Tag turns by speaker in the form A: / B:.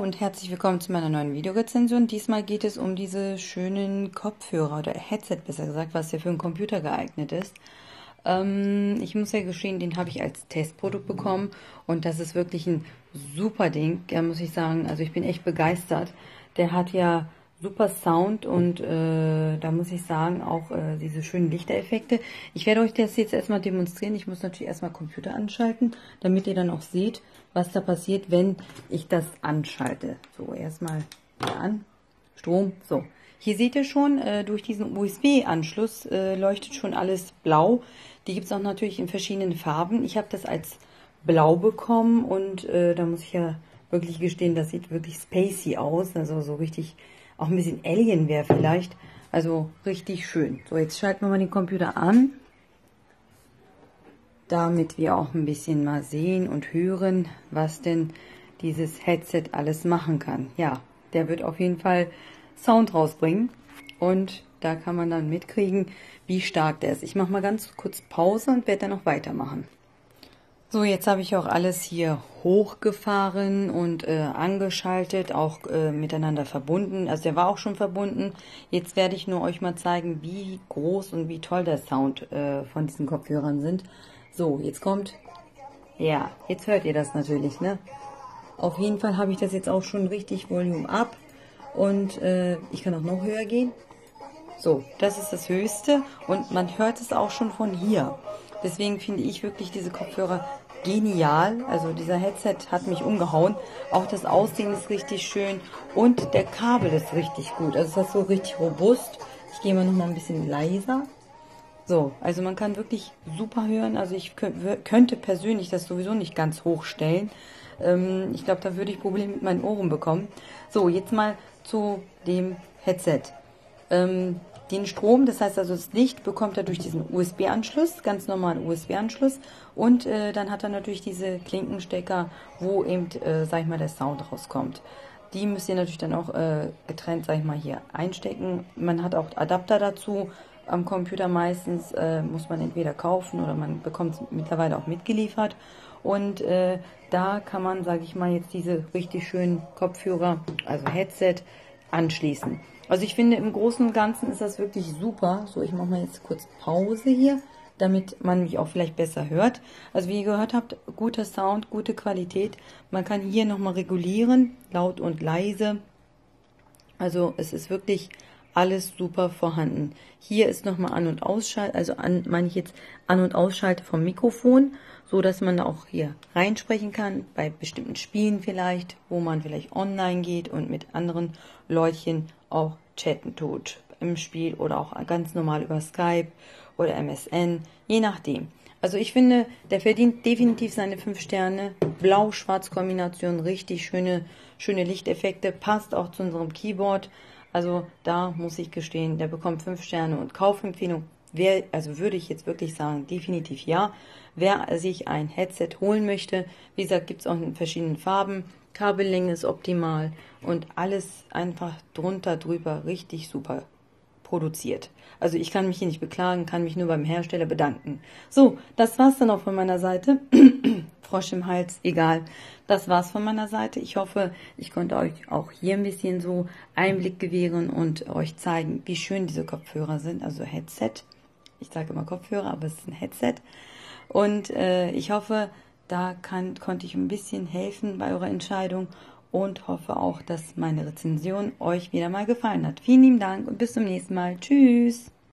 A: und herzlich willkommen zu meiner neuen Videorezension. Diesmal geht es um diese schönen Kopfhörer oder Headset besser gesagt, was ja für einen Computer geeignet ist. Ähm, ich muss ja gestehen, den habe ich als Testprodukt bekommen und das ist wirklich ein super Ding, muss ich sagen. Also ich bin echt begeistert. Der hat ja super Sound und äh, da muss ich sagen auch äh, diese schönen Lichtereffekte. Ich werde euch das jetzt erstmal demonstrieren. Ich muss natürlich erstmal Computer anschalten, damit ihr dann auch seht, was da passiert, wenn ich das anschalte. So, erstmal an, Strom, so. Hier seht ihr schon, äh, durch diesen USB-Anschluss äh, leuchtet schon alles blau. Die gibt es auch natürlich in verschiedenen Farben. Ich habe das als blau bekommen und äh, da muss ich ja wirklich gestehen, das sieht wirklich spacey aus. Also so richtig auch ein bisschen Alienware vielleicht. Also richtig schön. So, jetzt schalten wir mal den Computer an, damit wir auch ein bisschen mal sehen und hören, was denn dieses Headset alles machen kann. Ja, der wird auf jeden Fall Sound rausbringen und da kann man dann mitkriegen, wie stark der ist. Ich mache mal ganz kurz Pause und werde dann noch weitermachen. So, jetzt habe ich auch alles hier hochgefahren und äh, angeschaltet, auch äh, miteinander verbunden. Also der war auch schon verbunden. Jetzt werde ich nur euch mal zeigen, wie groß und wie toll der Sound äh, von diesen Kopfhörern sind. So, jetzt kommt, ja, jetzt hört ihr das natürlich, ne? Auf jeden Fall habe ich das jetzt auch schon richtig Volume up und äh, ich kann auch noch höher gehen. So, das ist das Höchste und man hört es auch schon von hier. Deswegen finde ich wirklich diese Kopfhörer genial. Also dieser Headset hat mich umgehauen. Auch das Aussehen ist richtig schön und der Kabel ist richtig gut. Also es ist so richtig robust. Ich gehe mal noch mal ein bisschen leiser. So, also man kann wirklich super hören. Also ich könnte persönlich das sowieso nicht ganz hoch stellen. Ähm, ich glaube, da würde ich Probleme mit meinen Ohren bekommen. So, jetzt mal zu dem Headset. Ähm, den Strom, das heißt also das Licht bekommt er durch diesen USB-Anschluss, ganz normalen USB-Anschluss und äh, dann hat er natürlich diese Klinkenstecker, wo eben, äh, sag ich mal, der Sound rauskommt. Die müsst ihr natürlich dann auch äh, getrennt, sag ich mal, hier einstecken. Man hat auch Adapter dazu. Am Computer meistens äh, muss man entweder kaufen oder man bekommt es mittlerweile auch mitgeliefert. Und äh, da kann man, sage ich mal, jetzt diese richtig schönen Kopfhörer, also Headset, anschließen. Also ich finde, im Großen und Ganzen ist das wirklich super. So, ich mache mal jetzt kurz Pause hier, damit man mich auch vielleicht besser hört. Also wie ihr gehört habt, guter Sound, gute Qualität. Man kann hier nochmal regulieren, laut und leise. Also es ist wirklich alles super vorhanden. Hier ist nochmal An- und Ausschalten, also an, meine ich jetzt An- und Ausschalte vom Mikrofon, so dass man auch hier reinsprechen kann, bei bestimmten Spielen vielleicht, wo man vielleicht online geht und mit anderen Leutchen auch chatten tut im Spiel oder auch ganz normal über Skype oder MSN, je nachdem. Also ich finde, der verdient definitiv seine 5 Sterne. Blau-Schwarz-Kombination, richtig schöne, schöne Lichteffekte, passt auch zu unserem Keyboard. Also da muss ich gestehen, der bekommt 5 Sterne und Kaufempfehlung. Wer, also würde ich jetzt wirklich sagen, definitiv ja. Wer sich ein Headset holen möchte, wie gesagt, gibt es auch in verschiedenen Farben. Kabellänge ist optimal und alles einfach drunter drüber richtig super produziert. Also ich kann mich hier nicht beklagen, kann mich nur beim Hersteller bedanken. So, das war's dann auch von meiner Seite. Frosch im Hals, egal. Das war's von meiner Seite. Ich hoffe, ich konnte euch auch hier ein bisschen so Einblick gewähren und euch zeigen, wie schön diese Kopfhörer sind. Also Headset. Ich sage immer Kopfhörer, aber es ist ein Headset. Und äh, ich hoffe, da kann, konnte ich ein bisschen helfen bei eurer Entscheidung und hoffe auch, dass meine Rezension euch wieder mal gefallen hat. Vielen lieben Dank und bis zum nächsten Mal. Tschüss.